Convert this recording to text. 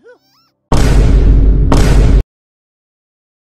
too.